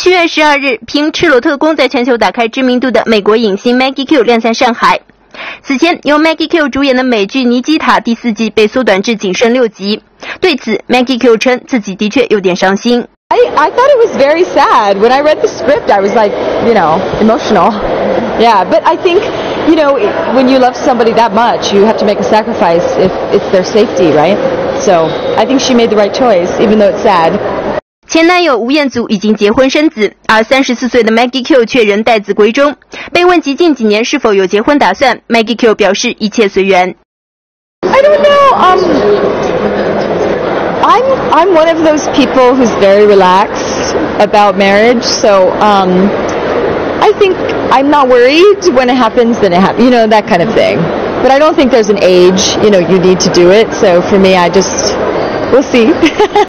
七月十二日，凭《赤裸特工》在全球打开知名度的美国影星 Maggie Q 亮相上海。此前，由 Maggie Q 主演的美剧《尼基塔》第四季被缩短至仅剩六集。对此，Maggie Q 称自己的确有点伤心。I I thought it was very sad when I read the script. I was like, you know, emotional. Yeah, but I think, you know, when you love somebody that much, you have to make a sacrifice if it's their safety, right? So I think she made the right choice, even though it's sad. 前男友吴彦祖已经结婚生子，而三十四岁的 Maggie Q 却仍待字闺中。被问及近几年是否有结婚打算，Maggie Q 表示一切随缘。I don't know. Um, I'm I'm one of those people who's very relaxed about marriage, so um, I think I'm not worried when it happens. Then it happens, you know, that kind of thing. But I don't think there's an age, you know, you need to do it. So for me, I just we'll see.